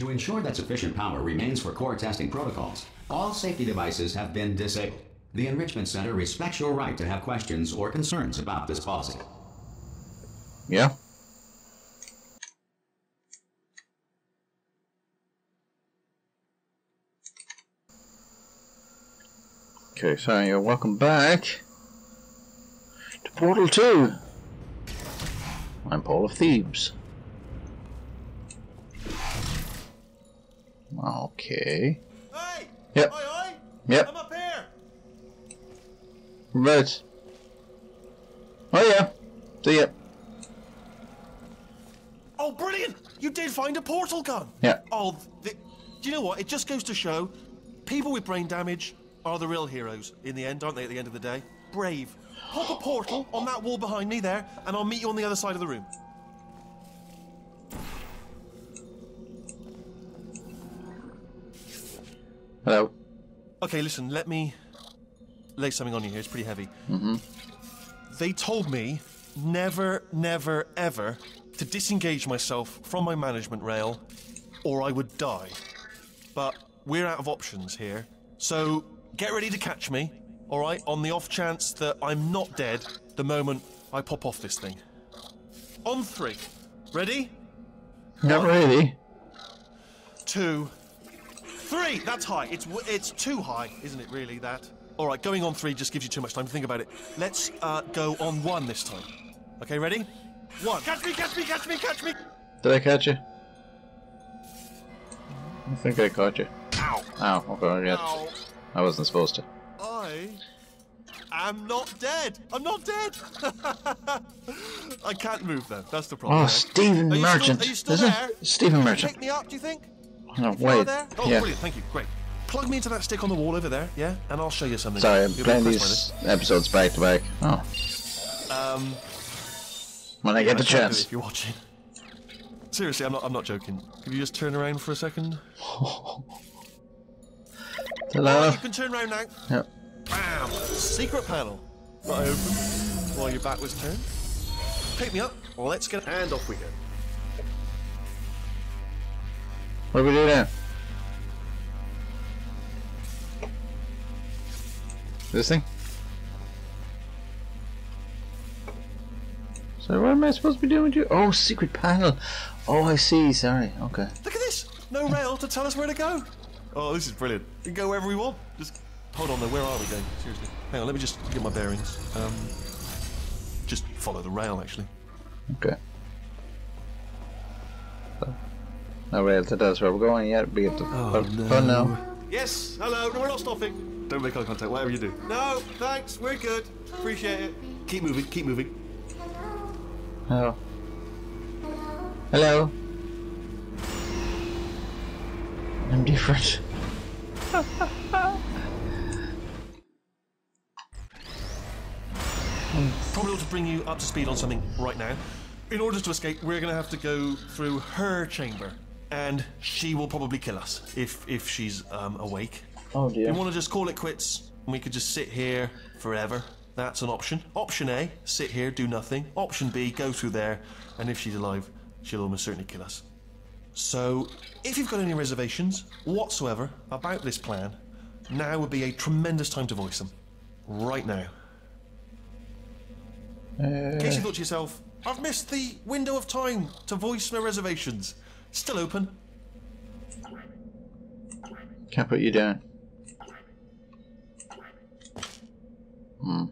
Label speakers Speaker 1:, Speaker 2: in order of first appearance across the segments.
Speaker 1: To ensure that sufficient power remains for core testing protocols, all safety devices have been disabled. The Enrichment Center respects your right to have questions or concerns about this policy.
Speaker 2: Yeah. Okay, so yeah, welcome back to Portal 2. I'm Paul of Thebes. Okay.
Speaker 3: Hey!
Speaker 2: Yep.
Speaker 3: Oi, oi!
Speaker 2: Yep.
Speaker 3: I'm up here!
Speaker 2: Right. Oh yeah. See ya.
Speaker 3: Oh, brilliant! You did find a portal gun!
Speaker 2: Yeah.
Speaker 3: Oh, the, do you know what? It just goes to show people with brain damage are the real heroes in the end, aren't they, at the end of the day? Brave. Pop a portal on that wall behind me there, and I'll meet you on the other side of the room.
Speaker 2: Hello.
Speaker 3: Okay, listen, let me lay something on you here. It's pretty heavy. Mm-hmm. They told me never, never, ever to disengage myself from my management rail or I would die. But we're out of options here. So get ready to catch me, all right, on the off chance that I'm not dead the moment I pop off this thing. On three. Ready?
Speaker 2: Not really.
Speaker 3: two, three. That's high. It's it's too high, isn't it? Really, that. All right, going on three just gives you too much time to think about it. Let's uh, go on one this time. Okay, ready? One. Catch me! Catch me! Catch me! Catch me!
Speaker 2: Did I catch you? I think I caught you.
Speaker 3: Ow!
Speaker 2: Ow, okay, yeah.
Speaker 3: Ow!
Speaker 2: I wasn't supposed to.
Speaker 3: I am not dead. I'm not dead. I can't move though. That's the problem.
Speaker 2: Oh. Stephen Merchant.
Speaker 3: Still, are you still
Speaker 2: Is
Speaker 3: there?
Speaker 2: it? Stephen Merchant.
Speaker 3: Pick me up. Do you think?
Speaker 2: No, wait.
Speaker 3: there? Oh,
Speaker 2: yeah.
Speaker 3: brilliant. Thank you. Great. Plug me into that stick on the wall over there, yeah, and I'll show you something.
Speaker 2: Sorry, I'm
Speaker 3: You'll
Speaker 2: playing these episodes back to back. Oh.
Speaker 3: Um,
Speaker 2: when I get the
Speaker 3: I can't do it
Speaker 2: chance.
Speaker 3: If you're watching. Seriously, I'm not. I'm not joking. Can you just turn around for a second?
Speaker 2: Hello.
Speaker 3: You can turn around now.
Speaker 2: Yep.
Speaker 3: Bam! Secret panel. Right open. While your back was turned. Pick me up. Let's get. And off we go.
Speaker 2: What do we do now? This thing? So what am I supposed to be doing with you? Oh, secret panel. Oh, I see. Sorry. Okay.
Speaker 3: Look at this. No rail to tell us where to go. Oh, this is brilliant. We can go wherever we want. Just hold on though. Where are we going? Seriously. Hang on. Let me just get my bearings. Um, just follow the rail actually.
Speaker 2: Okay. No rail to tell us where we're going yet. We get to.
Speaker 3: Oh,
Speaker 2: no.
Speaker 3: Yes. Hello. No, we're not stopping. Don't make eye contact. Whatever you do. No. Thanks. We're good. Appreciate it. Keep moving. Keep moving.
Speaker 2: Hello. Hello. I'm different.
Speaker 3: Probably ought to bring you up to speed on something right now. In order to escape, we're going to have to go through her chamber, and she will probably kill us if if she's um, awake.
Speaker 2: Oh dear.
Speaker 3: you want to just call it quits, and we could just sit here forever. That's an option. Option A: sit here, do nothing. Option B: go through there, and if she's alive, she'll almost certainly kill us. So, if you've got any reservations whatsoever about this plan, now would be a tremendous time to voice them. Right now. In case you thought to yourself, I've missed the window of time to voice my reservations. Still open.
Speaker 2: Can't put you down. Hmm.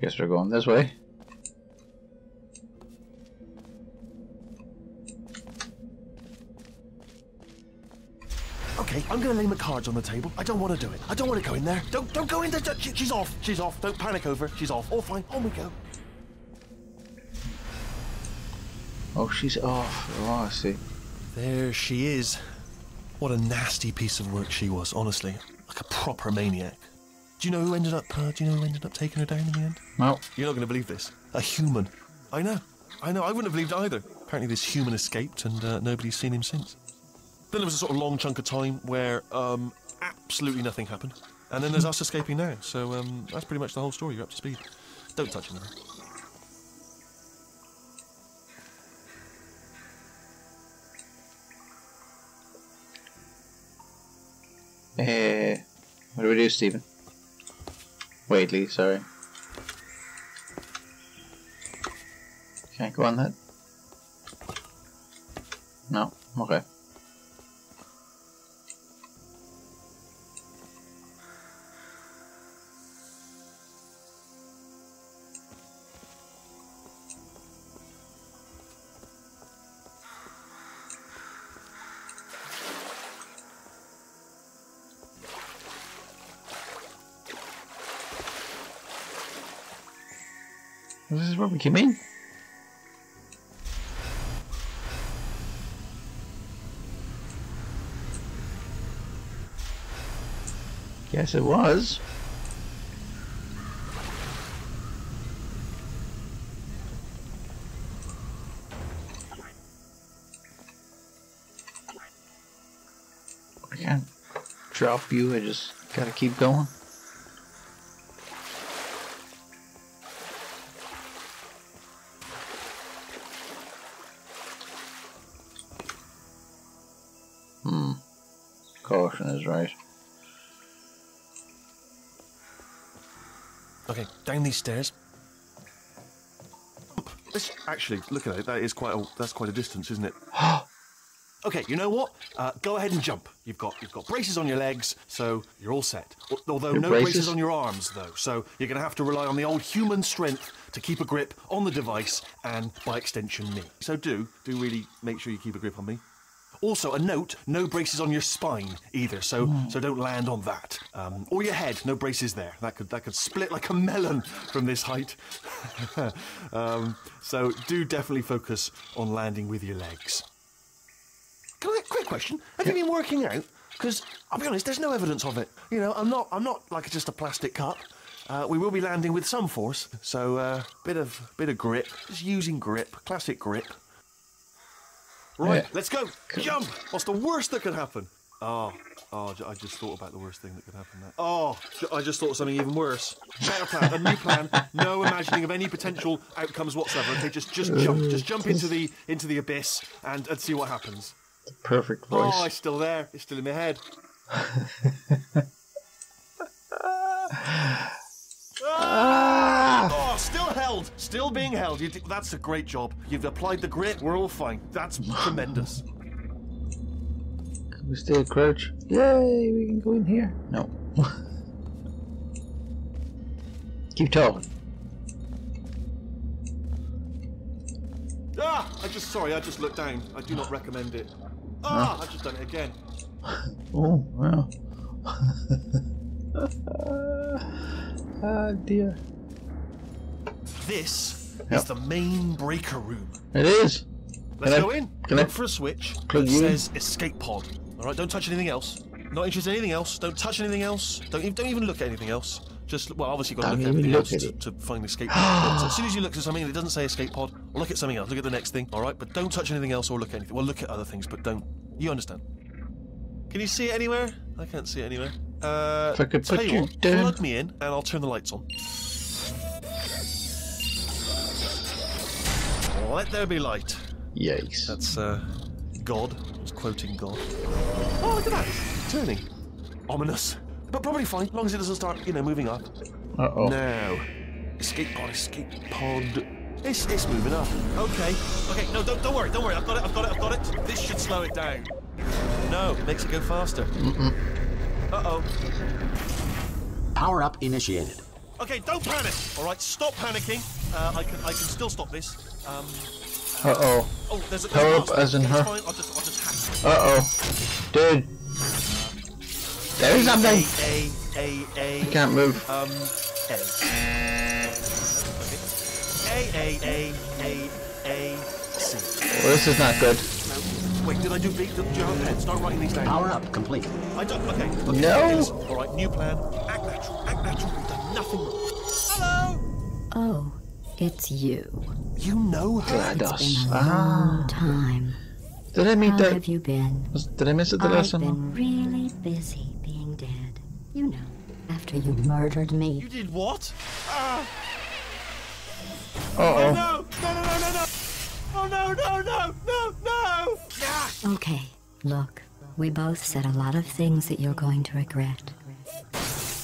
Speaker 2: Guess we're going this way.
Speaker 3: Okay, I'm gonna lay my cards on the table. I don't want to do it. I don't want to go in there. Don't don't go in there. She- She's off. She's off. Don't panic over. She's off. All fine. On we go.
Speaker 2: Oh, she's off. Oh, I see.
Speaker 3: There she is. What a nasty piece of work she was, honestly. Like a proper maniac. Do you know who ended up? Uh, do you know who ended up taking her down in the end?
Speaker 2: No.
Speaker 3: You're not going to believe this. A human. I know. I know. I wouldn't have believed either. Apparently, this human escaped, and uh, nobody's seen him since. Then there was a sort of long chunk of time where um, absolutely nothing happened, and then there's us escaping now. So um, that's pretty much the whole story. You're up to speed. Don't touch anything.
Speaker 2: Uh, what do we do, Stephen? Wait, Lee, sorry. Can't go on that? No? Okay. This is where we came in. Yes, it was. I can't drop you, I just gotta keep going. Is right.
Speaker 3: Okay, down these stairs. This actually, look at it. That is quite a that's quite a distance, isn't it? okay, you know what? Uh, go ahead and jump. You've got you've got braces on your legs, so you're all set. Although
Speaker 2: Your
Speaker 3: no
Speaker 2: braces?
Speaker 3: braces on your arms, though. So you're going to have to rely on the old human strength to keep a grip on the device and, by extension, me. So do do really make sure you keep a grip on me. Also, a note: no braces on your spine either. So, so don't land on that. Um, or your head, no braces there. That could that could split like a melon from this height. um, so, do definitely focus on landing with your legs. Can I quick question? Have you been working out? Because I'll be honest, there's no evidence of it. You know, I'm not I'm not like just a plastic cup. Uh, we will be landing with some force, so uh, bit of bit of grip, just using grip, classic grip. Right,
Speaker 2: Yeah.
Speaker 3: let's go. Jump. What's the worst that could happen? Oh, oh, I just thought about the worst thing that could happen there. Oh, I just thought of something even worse. Better plan, a new plan. No imagining of any potential outcomes whatsoever. Okay, just just jump, just jump into the into the abyss and, and see what happens.
Speaker 2: Perfect oh, voice.
Speaker 3: Oh, it's still there. It's still in my head. Still held. Still being held. That's a great job. You've applied the grit. We're all fine. That's tremendous.
Speaker 2: Can we still crouch? Yay, we can go in here. No. Keep talking.
Speaker 3: Ah! I just sorry. I just looked down. I do not recommend it. Ah! I've just done it again.
Speaker 2: Oh, wow. ah, dear.
Speaker 3: This
Speaker 2: Yep.
Speaker 3: is the main breaker room.
Speaker 2: It is.
Speaker 3: Let's
Speaker 2: Can I-
Speaker 3: go in.
Speaker 2: can I
Speaker 3: Look for a switch
Speaker 2: plug
Speaker 3: that
Speaker 2: you
Speaker 3: says escape pod. All right. Don't touch anything else. Not interested in anything else. Don't touch anything else. Don't even, don't even look at anything else. Just well, obviously you've got to look at everything
Speaker 2: look
Speaker 3: else
Speaker 2: at
Speaker 3: to,
Speaker 2: it.
Speaker 3: to find the escape pod. But as soon as you look at something and it doesn't say escape pod, look at something else. Look at the next thing. All right. But don't touch anything else or look at anything. Well, look at other things, but don't. You understand? Can you see it anywhere? I can't see it anywhere. Uh,
Speaker 2: If I could put
Speaker 3: you
Speaker 2: you
Speaker 3: what,
Speaker 2: down.
Speaker 3: plug me in and I'll turn the lights on. Let there be light.
Speaker 2: Yikes.
Speaker 3: That's uh, God. I was quoting God. Oh, look at that! It's turning. Ominous, but probably fine, as long as it doesn't start, you know, moving up.
Speaker 2: Uh oh.
Speaker 3: Now, escape pod, escape pod. It's it's moving up. Okay, okay. No, don't don't worry, don't worry. I've got it. I've got it. I've got it. This should slow it down. No, it makes it go faster. Uh oh.
Speaker 1: Power up initiated.
Speaker 3: Okay, don't panic. All right, stop panicking. Uh, I can I can still stop this. Um.
Speaker 2: Uh oh.
Speaker 3: Oh, there's a
Speaker 2: Power
Speaker 3: there's a
Speaker 2: up as in her.
Speaker 3: Fine. I'll just I'll just hack.
Speaker 2: Uh oh. Dude. There's something.
Speaker 3: A A A A.
Speaker 2: Can't move.
Speaker 3: Um, A. Okay. A A A A A C.
Speaker 2: Well, this is not good.
Speaker 3: Wait, did I do big? Do you have a pen? Start writing these down.
Speaker 1: Power up, complete.
Speaker 3: I don't. Okay. okay
Speaker 2: No.
Speaker 3: here it is. All right. New plan. Act natural. Act natural.
Speaker 4: It's you.
Speaker 3: You know her.
Speaker 4: It's
Speaker 2: GLaDOS.
Speaker 4: been a
Speaker 2: Ah.
Speaker 4: long time.
Speaker 2: Did I meet
Speaker 4: How
Speaker 2: that?
Speaker 4: have you been?
Speaker 2: was- Did I miss it the
Speaker 4: I've
Speaker 2: last time?
Speaker 4: been really busy being dead. You know, after you murdered me.
Speaker 3: You did what? Ah.
Speaker 2: Uh oh.
Speaker 3: No! No! No! No! No! No! Oh no! No! No! No! No! Ah.
Speaker 4: Okay, look, we both said a lot of things that you're going to regret.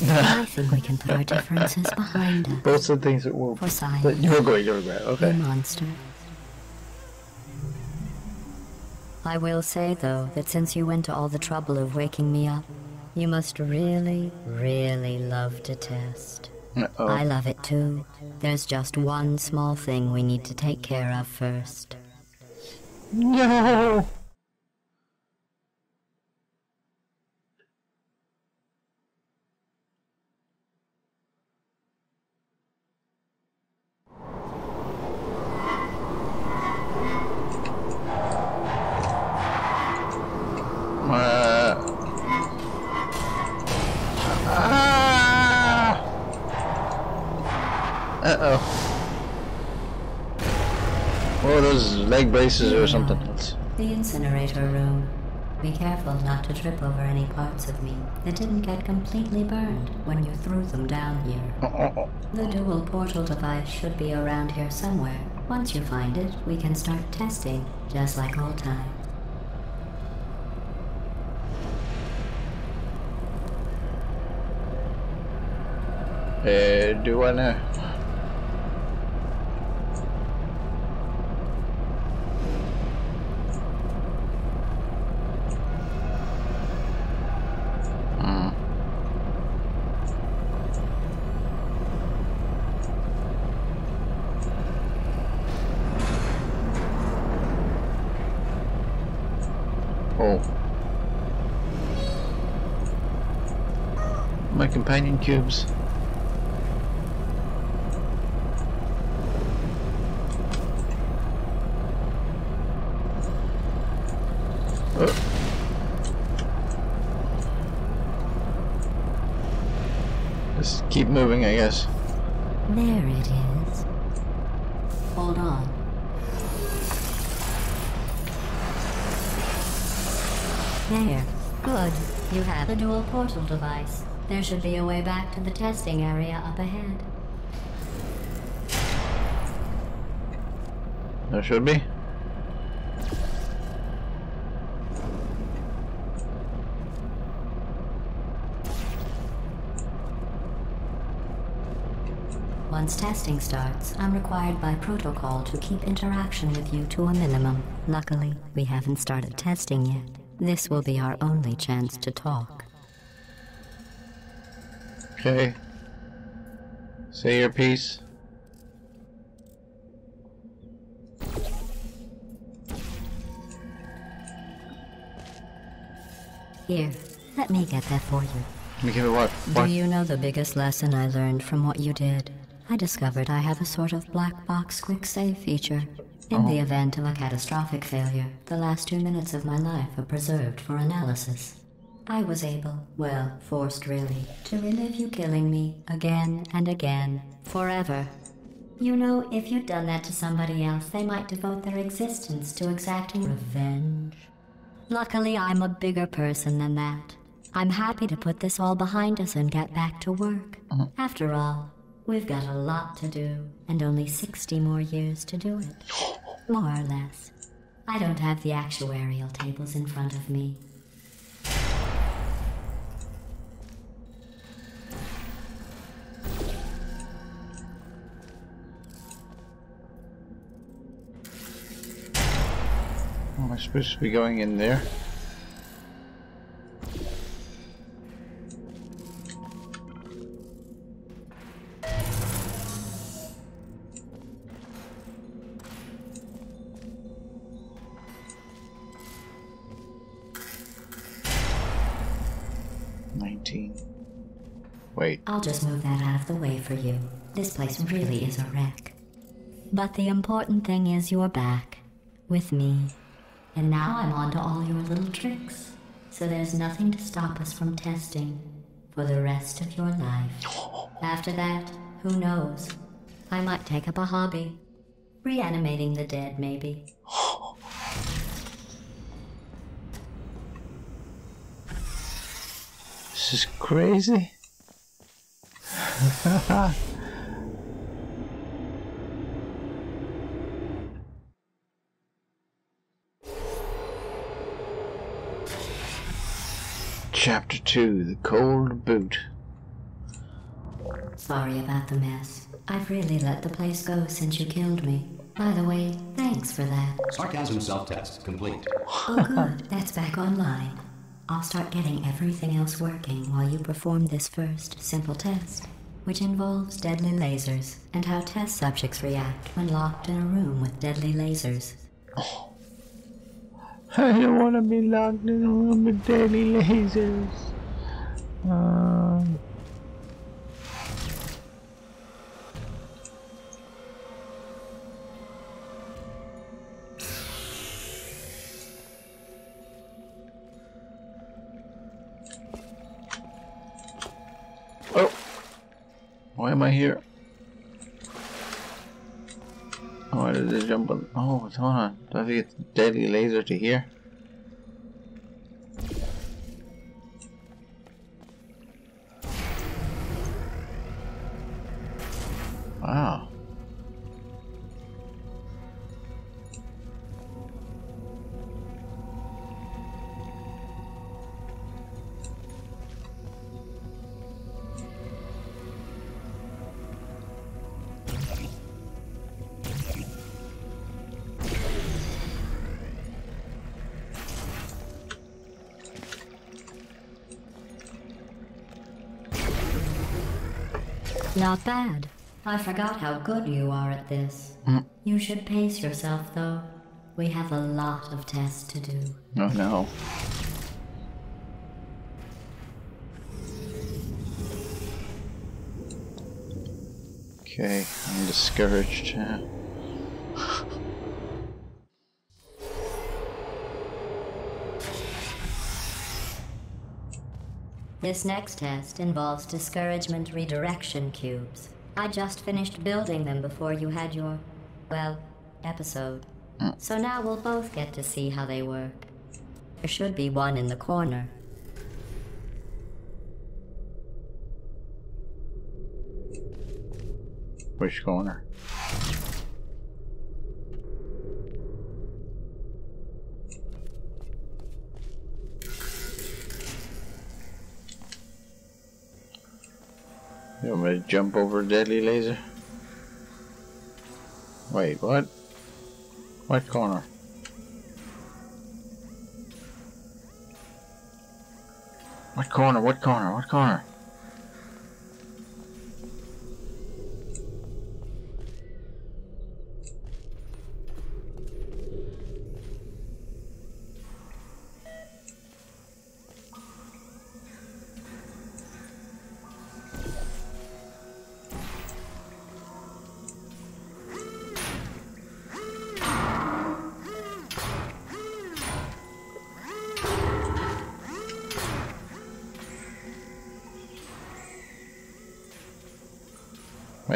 Speaker 4: I think we can put our differences behind us.
Speaker 2: Both the things that were
Speaker 4: For science.
Speaker 2: that you're going to regret. Okay.
Speaker 4: monster. I will say, though, that since you went to all the trouble of waking me up, you must really, really love to test.
Speaker 2: Uh oh.
Speaker 4: I love it too. There's just one small thing we need to take care of first.
Speaker 2: No. Braces or something.
Speaker 4: The incinerator room. Be careful not to trip over any parts of me that didn't get completely burned when you threw them down here. The dual portal device should be around here somewhere. Once you find it, we can start testing, just like old times.
Speaker 2: Uh, do I know? Oh. My companion cubes. Just keep moving, I guess.
Speaker 4: There it is. Hold on. There. Good. You have the dual portal device. There should be a way back to the testing area up ahead.
Speaker 2: There should be.
Speaker 4: Once testing starts, I'm required by protocol to keep interaction with you to a minimum. Luckily, we haven't started testing yet. This will be our only chance to talk.
Speaker 2: Okay. Say your piece.
Speaker 4: Here, let me get that for you.
Speaker 2: Let me give it what?
Speaker 4: Do you know the biggest lesson I learned from what you did? I discovered I have a sort of black box quick save feature. In the oh. event of a catastrophic failure, the last two minutes of my life are preserved for analysis. I was able, well, forced really, to relive you killing me again and again, forever. You know, if you'd done that to somebody else, they might devote their existence to exacting revenge. Luckily, I'm a bigger person than that. I'm happy to put this all behind us and get back to work. Uh-huh. After all, we've got a lot to do, and only 60 more years to do it. More or less. I don't have the actuarial tables in front of me.
Speaker 2: Am I supposed to be going in there?
Speaker 4: For you. This place really is a wreck. But the important thing is you're back. With me. And now I'm on to all your little tricks. So there's nothing to stop us from testing for the rest of your life. After that, who knows? I might take up a hobby. Reanimating the dead, maybe.
Speaker 2: This is crazy. Chapter 2 The Cold Boot.
Speaker 4: Sorry about the mess. I've really let the place go since you killed me. By the way, thanks for that.
Speaker 1: Sarcasm self-test complete.
Speaker 4: Oh, good. That's back online. I'll start getting everything else working while you perform this first simple test, which involves deadly lasers and how test subjects react when locked in a room with deadly lasers.
Speaker 2: I don't want to be locked in a room with deadly lasers. Um, why am I here? Oh, why did they jump on? Oh, hold on. Do I have to get deadly laser to here?
Speaker 4: Not bad. I forgot how good you are at this. Hmm. You should pace yourself, though. We have a lot of tests to do.
Speaker 2: Oh no. Okay, I'm discouraged.
Speaker 4: This next test involves discouragement redirection cubes. I just finished building them before you had your, well, episode. So now we'll both get to see how they work. There should be one in the corner.
Speaker 2: Which corner? You want me to jump over a deadly laser? Wait, what? What corner? What corner? What corner? What corner?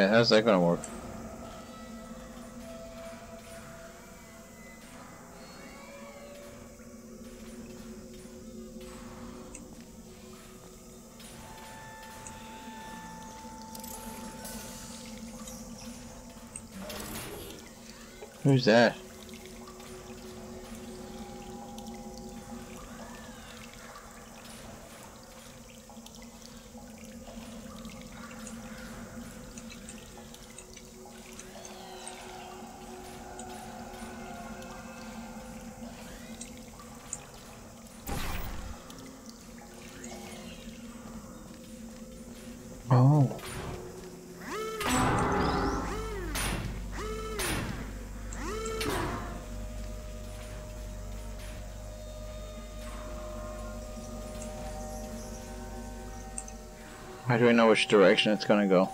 Speaker 2: How's that gonna work? Who's that? How do I know which direction it's gonna go?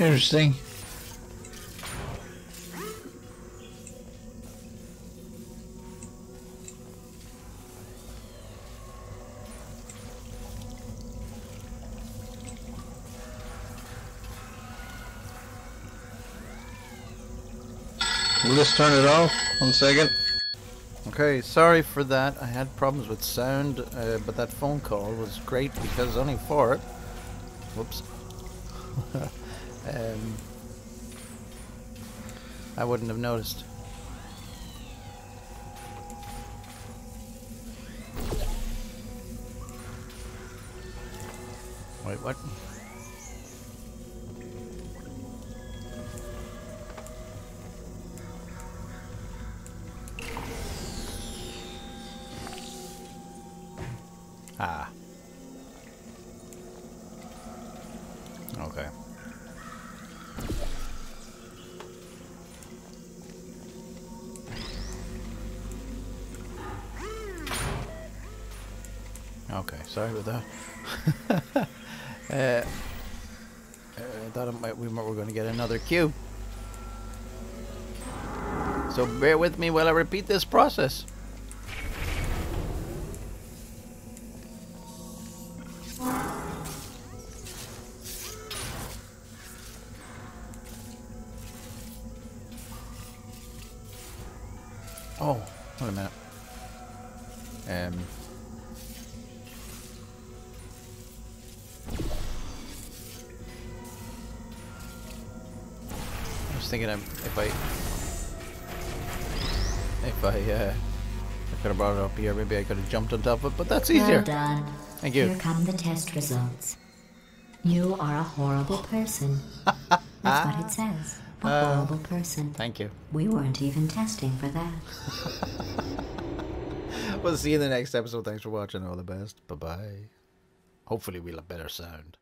Speaker 5: Interesting. Will this turn it off? One second.
Speaker 2: Okay, sorry for that. I had problems with sound, uh, but that phone call was great because only for it. Whoops. um, I wouldn't have noticed. Wait, what? Sorry about that. uh, uh, I thought might, we were going to get another cue. So bear with me while I repeat this process. Oh, wait a minute. Um. Thinking um, if I, if I, uh, I could have brought it up here. Maybe I could have jumped on top of it, but that's easier.
Speaker 4: Well done.
Speaker 2: Thank you.
Speaker 4: Here come the test results. You are a horrible person. That's what it says. A
Speaker 2: Uh,
Speaker 4: horrible person.
Speaker 2: Thank you.
Speaker 4: We weren't even testing for that.
Speaker 2: We'll see you in the next episode. Thanks for watching. All the best. Bye bye. Hopefully, we'll have better sound.